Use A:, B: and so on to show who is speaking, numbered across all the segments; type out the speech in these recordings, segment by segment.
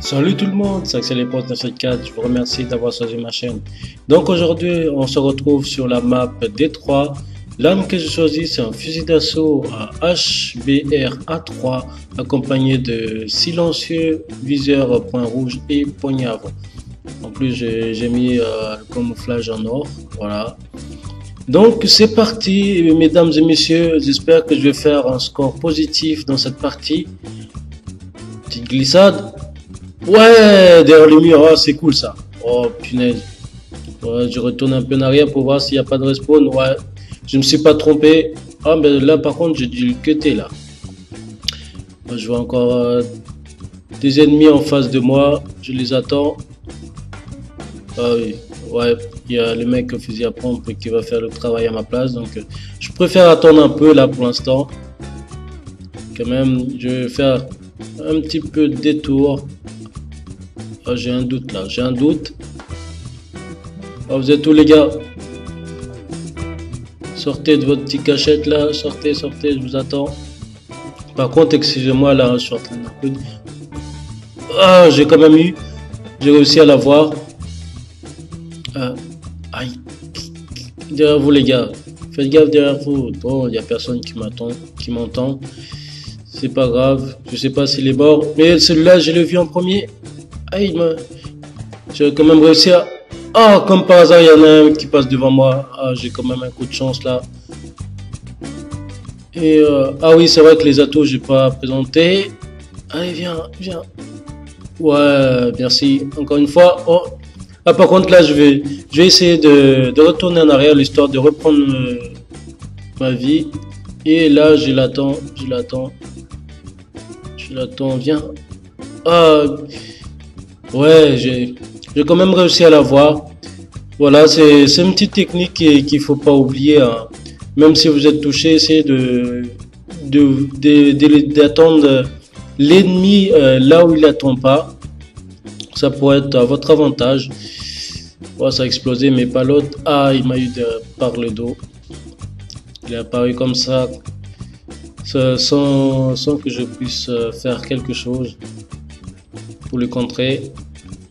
A: Salut tout le monde, c'est Axel Post 974, je vous remercie d'avoir choisi ma chaîne. Donc aujourd'hui, on se retrouve sur la map D3. L'arme que j'ai choisie, c'est un fusil d'assaut à HBR A3 accompagné de silencieux, viseur point rouge et poignée avant. En plus, j'ai mis euh, le camouflage en or, voilà. Donc c'est parti, mesdames et messieurs, j'espère que je vais faire un score positif dans cette partie. Petite glissade, Ouais, derrière le mur, oh, c'est cool ça. Oh punaise. Je retourne un peu en arrière pour voir s'il n'y a pas de respawn. Ouais, je me suis pas trompé. Ah, mais là par contre, j'ai dû le cutter là. Je vois encore euh, des ennemis en face de moi. Je les attends. Ah oui, ouais, il y a le mec au fusil à pompe qui va faire le travail à ma place. Donc, euh, je préfère attendre un peu là pour l'instant. Quand même, je vais faire un petit peu de détour ah, j'ai un doute là, j'ai un doute. Ah, vous êtes tous les gars? Sortez de votre petite cachette là, sortez, sortez, je vous attends. Par contre, excusez-moi là, je suis en train de... Ah, j'ai quand même eu. J'ai réussi à l'avoir. Ah, aïe. Derrière vous les gars. Faites gaffe derrière vous. Bon, il n'y a personne qui m'attend, qui m'entend. C'est pas grave. Je sais pas s'il est mort. Mais celui-là, je l'ai vu en premier. Ah, j'ai quand même réussi à... Ah, comme par hasard, il y en a un qui passe devant moi. Ah, j'ai quand même un coup de chance là. Et euh, ah oui, c'est vrai que les atouts, j'ai pas présenté. Allez, viens, viens. Ouais, merci. Encore une fois. Oh. Ah, par contre, là, je vais, je vais essayer de, de retourner en arrière, l'histoire de reprendre euh, ma vie. Et là, je l'attends, je l'attends. Je l'attends, viens. Ah, Ouais, j'ai quand même réussi à l'avoir. Voilà, c'est une petite technique qu'il ne faut pas oublier. Hein. Même si vous êtes touché, essayez de d'attendre l'ennemi euh, là où il n'attend pas. Ça pourrait être à votre avantage. Oh, ça a explosé, mais pas l'autre. Ah, il m'a eu par le dos. Il est apparu comme ça, sans, sans que je puisse euh, faire quelque chose pour le contrer.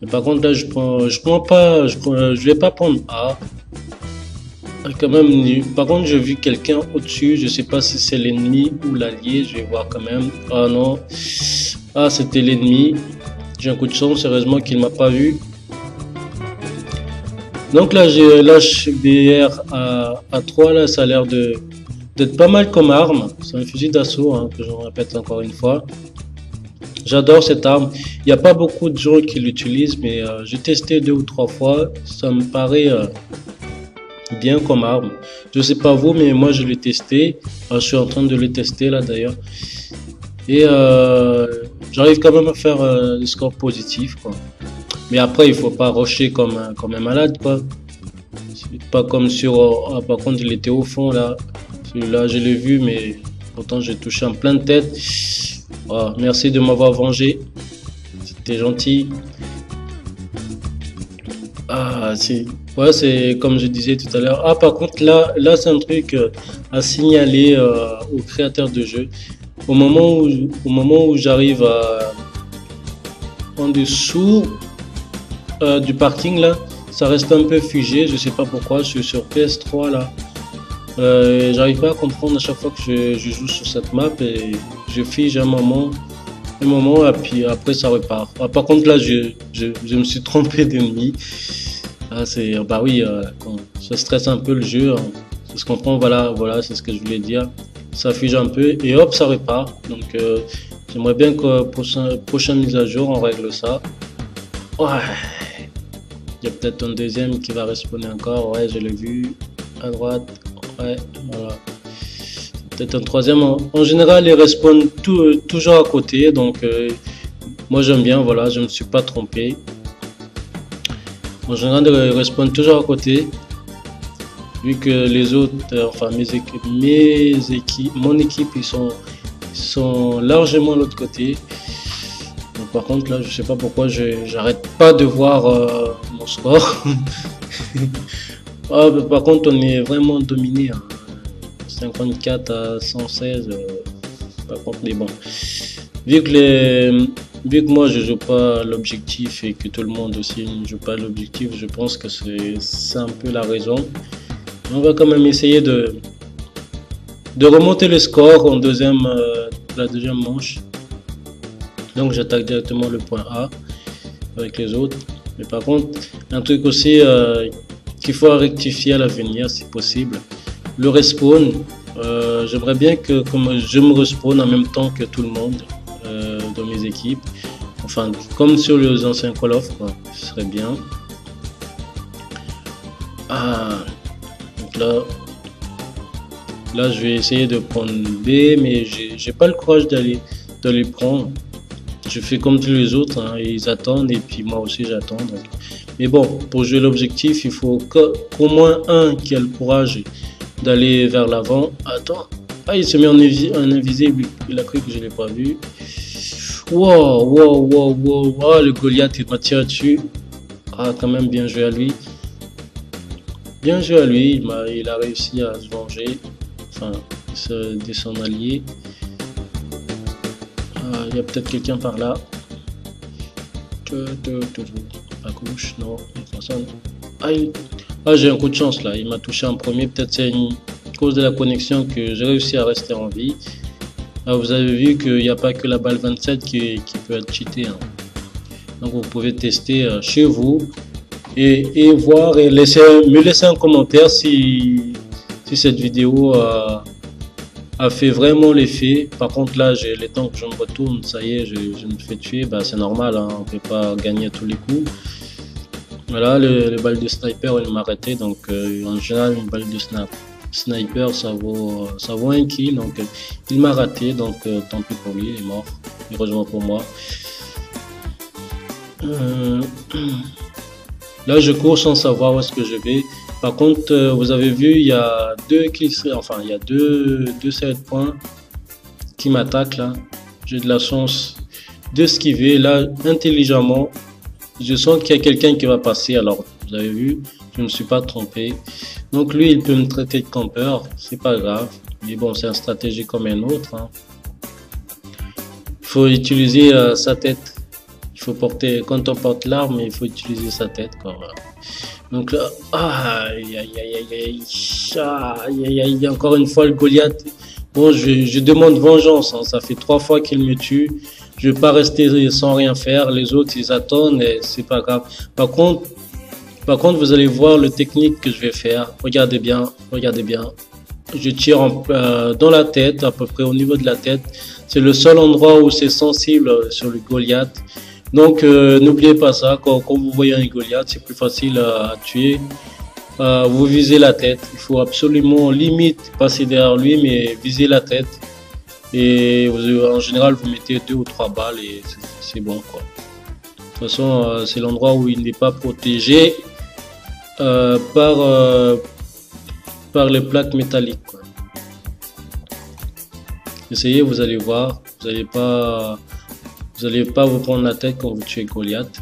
A: Mais par contre, là, je prends, je prends pas, je, je vais pas prendre A. Quand même, par contre, j'ai vu quelqu'un au-dessus. Je sais pas si c'est l'ennemi ou l'allié. Je vais voir quand même. Ah non. Ah, c'était l'ennemi. J'ai un coup de chance. Heureusement qu'il m'a pas vu. Donc là, j'ai l'HBR à, à 3. Là, ça a l'air d'être pas mal comme arme. C'est un fusil d'assaut, hein, que je répète encore une fois. J'adore cette arme. Il n'y a pas beaucoup de gens qui l'utilisent, mais euh, j'ai testé deux ou trois fois. Ça me paraît euh, bien comme arme. Je sais pas vous, mais moi je l'ai testé. je suis en train de le tester là d'ailleurs. Et euh, j'arrive quand même à faire des scores positifs. Mais après, il faut pas rocher comme, comme un malade. quoi. Pas comme sur... Ah, par contre, il était au fond là. Celui-là, je l'ai vu, mais pourtant j'ai touché en pleine tête. Oh, merci de m'avoir vengé. C'était gentil. Ah, c'est. Ouais, c'est comme je disais tout à l'heure. Ah, par contre, là, là c'est un truc euh, à signaler euh, aux créateurs de jeux. Au moment où, j'arrive en dessous euh, du parking, là, ça reste un peu figé. Je sais pas pourquoi. Je suis sur PS3 là. Euh, j'arrive pas à comprendre à chaque fois que je, je, joue sur cette map et je fige un moment, un moment et puis après ça repart. Ah, par contre là je, je, je, me suis trompé d'ennemi. Ah, c'est bah oui, euh, ça stresse un peu le jeu. Ça se comprend, voilà, voilà, c'est ce que je voulais dire. Ça fige un peu et hop ça repart. Donc euh, j'aimerais bien que prochain, prochaine mise à jour on règle ça. Ouais. Il y a peut-être un deuxième qui va respawner encore. Ouais, je l'ai vu à droite. Ouais, voilà. Peut-être un troisième. En, général, ils respawnent tout, toujours à côté. Donc, euh, moi, j'aime bien. Voilà, je ne me suis pas trompé. En général, ils respawnent toujours à côté. Vu que les autres, euh, enfin, mes équipes, mes équipes, mon équipe, ils sont, largement à l'autre côté. par contre, là, je sais pas pourquoi j'arrête pas de voir euh, mon score. ah, par contre, on est vraiment dominé. 54 hein. à 116. Euh, par contre, mais bon. Vu que, les, vu que moi, je joue pas l'objectif et que tout le monde aussi ne joue pas l'objectif, je pense que c'est un peu la raison. On va quand même essayer de, de remonter le score en deuxième, euh, la deuxième manche. Donc j'attaque directement le point A avec les autres. Mais par contre, un truc aussi euh, qu'il faut rectifier à l'avenir si possible. Le respawn, euh, j'aimerais bien que comme je me respawn en même temps que tout le monde euh, dans mes équipes. Enfin, comme sur les anciens Call of, ce serait bien. Ah, donc là, là, je vais essayer de prendre B, mais j'ai pas le courage d'aller d'aller prendre je fais comme tous les autres, hein, ils attendent et puis moi aussi j'attends. Mais bon, pour jouer l'objectif, il faut qu'au moins un qui a le courage d'aller vers l'avant. Attends, ah il se met en, invisible, il a cru que je l'ai pas vu. Wow, wow, wow, wow, wow, le Goliath il m'a tiré dessus. Ah quand même bien joué à lui. Bien joué à lui, il a, il a réussi à se venger, enfin de son allié. Euh, il y a peut-être quelqu'un par là. À gauche, non, personne. Ah, ah, j'ai un coup de chance là, il m'a touché en premier. Peut-être c'est une cause de la connexion que j'ai réussi à rester en vie. Ah, vous avez vu qu'il n'y a pas que la balle 27 qui, peut être cheatée. Hein. Donc vous pouvez tester euh, chez vous et, voir et laisser, me laisser un commentaire si, si cette vidéo a a fait vraiment l'effet. Par contre, là, j'ai les temps que je me retourne, ça y est, je, me fais tuer. Bah, c'est normal, hein, on ne peut pas gagner à tous les coups. Voilà, le, balle de sniper, il m'a arrêté. Donc, euh, en général, une balle de snap, sniper, ça vaut, ça vaut un kill. Donc, euh, il m'a raté. Donc, euh, tant pis pour lui, il est mort. Heureusement pour moi. là, je cours sans savoir où est-ce que je vais. Par contre, vous avez vu, il y a deux enfin, il y a deux, deux points qui m'attaquent là. J'ai de la chance d'esquiver là intelligemment. Je sens qu'il y a quelqu'un qui va passer. Alors, vous avez vu, je ne me suis pas trompé. Donc lui, il peut me traiter de campeur, c'est pas grave. Mais bon, c'est un stratégie comme un autre. Hein. Il faut utiliser euh, sa tête. Il faut porter, quand on porte l'arme, il faut utiliser sa tête. Quoi. Donc là, aïe, aïe, aïe, aïe, aïe, encore une fois le Goliath. Bon, je, demande vengeance. Hein. Ça fait trois fois qu'il me tue. Je vais pas rester sans rien faire. Les autres, ils attendent et c'est pas grave. Par contre, par contre, vous allez voir le technique que je vais faire. Regardez bien, regardez bien. Je tire euh, dans la tête, à peu près au niveau de la tête. C'est le seul endroit où c'est sensible sur le Goliath. Donc, euh, n'oubliez pas ça. Quand, vous voyez un Goliath, c'est plus facile à, tuer. Euh, vous visez la tête. Il faut absolument limite passer derrière lui, mais viser la tête. Et en général, vous mettez deux ou trois balles et c'est bon. Quoi. De toute façon, euh, c'est l'endroit où il n'est pas protégé par, par les plaques métalliques. Essayez, vous allez voir. Vous n'allez pas vous n'allez pas vous prendre la tête quand vous tuez Goliath.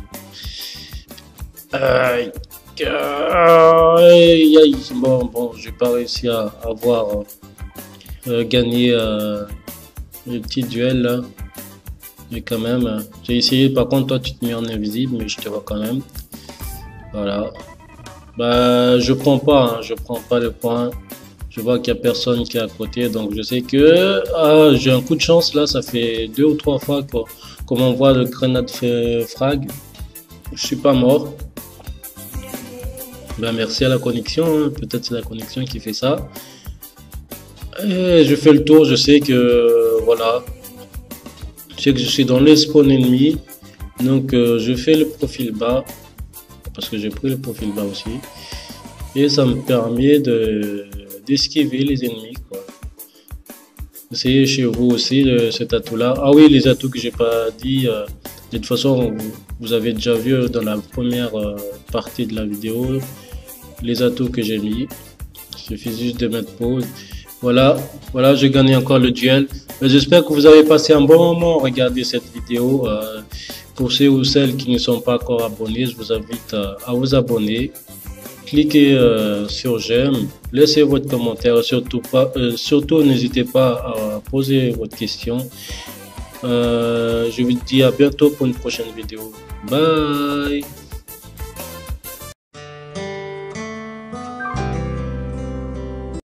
A: Aïe, aïe, aïe. Bon, bon, j'ai pas réussi à avoir euh, euh, gagné euh, le petit duel là. Mais quand même, j'ai essayé. Par contre, toi, tu te mets en invisible, mais je te vois quand même. Voilà. Bah, je prends pas, hein, je prends pas le point. Je vois qu'il y a personne qui est à côté, donc je sais que ah, j'ai un coup de chance là. Ça fait deux ou trois fois quoi comme on voit le grenade frag, je suis pas mort. Ben, merci à la connexion, hein. peut-être c'est la connexion qui fait ça. Et je fais le tour, je sais que voilà. Je que je suis dans les spawn ennemi. Donc euh, je fais le profil bas. Parce que j'ai pris le profil bas aussi. Et ça me permet de d'esquiver les ennemis. Essayez chez vous aussi cet atout-là. Ah oui, les atouts que j'ai pas dit, euh, de toute façon, vous, avez déjà vu dans la première euh, partie de la vidéo les atouts que j'ai mis. Il suffit juste de mettre pause. Voilà, voilà, j'ai gagné encore le duel. J'espère que vous avez passé un bon moment à regarder cette vidéo. Euh, Pour ceux ou celles qui ne sont pas encore abonnés, je vous invite à, vous abonner. Cliquez euh, sur j'aime, laissez votre commentaire, surtout, euh, surtout n'hésitez pas à poser votre question. Euh, je vous dis à bientôt pour une prochaine vidéo. Bye